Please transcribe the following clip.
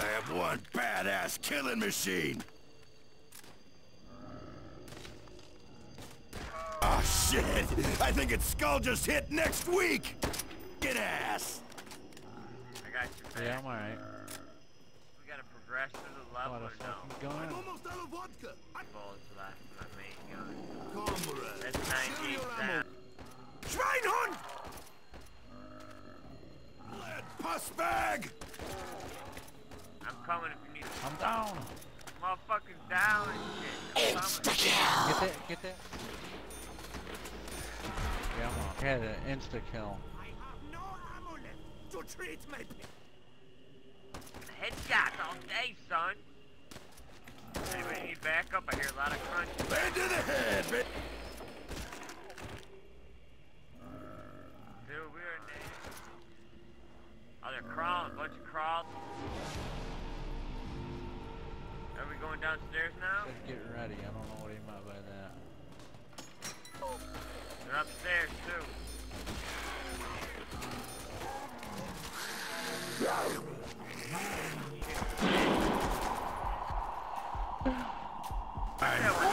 I have one badass killing machine. Oh shit! I think its skull just hit next week! Get ass! I got you, man. Yeah, I'm alright. We gotta progress through the level What a or no? fucking gun. almost out of vodka! Bullets left my main gun. Comrade! That's 98 down. Schweinhund! Lead pus bag! I'm down. motherfucking down and shit. Coming. Get that, get that. Yeah, I'm on. Had an insta kill. I have no ammo left to treat my pain. Headshots all day, son. Anybody need backup? I hear a lot of crunching. Land to the head, bitch! Dude, we are in there. Oh, they're crawling. Bunch of crawls. Downstairs now? Just getting ready. I don't know what he meant by that. They're upstairs, too. I Yeah, we're